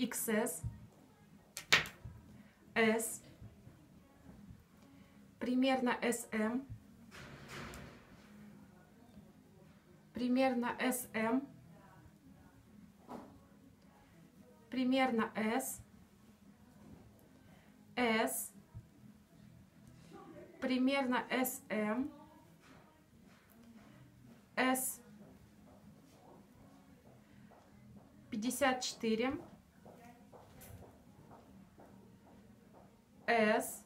XS, S, примерно SM, примерно SM, примерно S, S, примерно SM, S 54, S,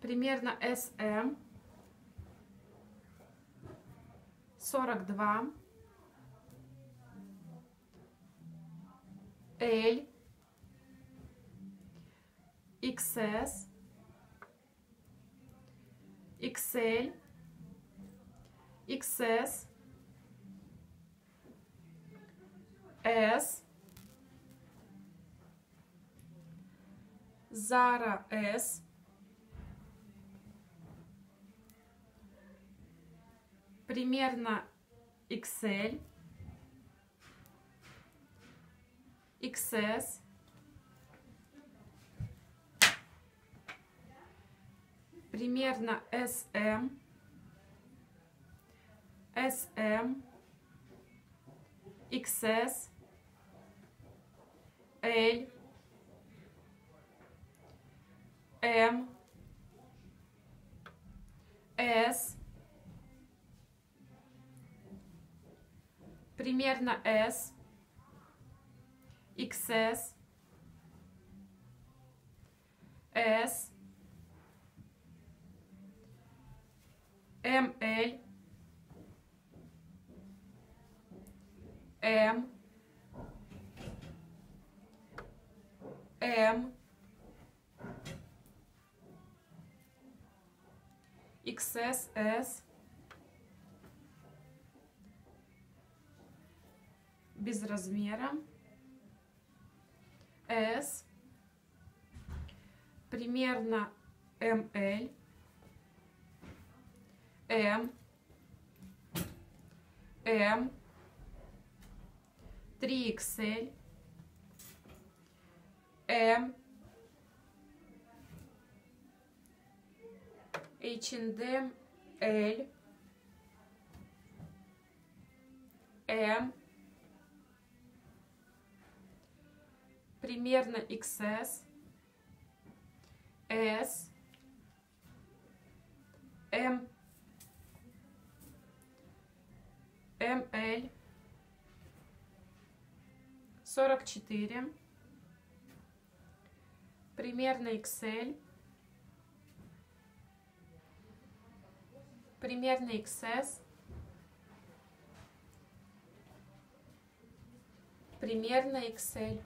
примерно SM, 42, L, XS, XL, XS, S, Zara S, примерно XL, XS, примерно SM, SM, XS, L, M, S, примерно S, XS, S, ML, M, M, XSS, без размера, S, примерно ML, М, М, 3XL, М, H&M, L, М, примерно XS, S, М, МЛ 44 примерно XL примерно XS примерно XL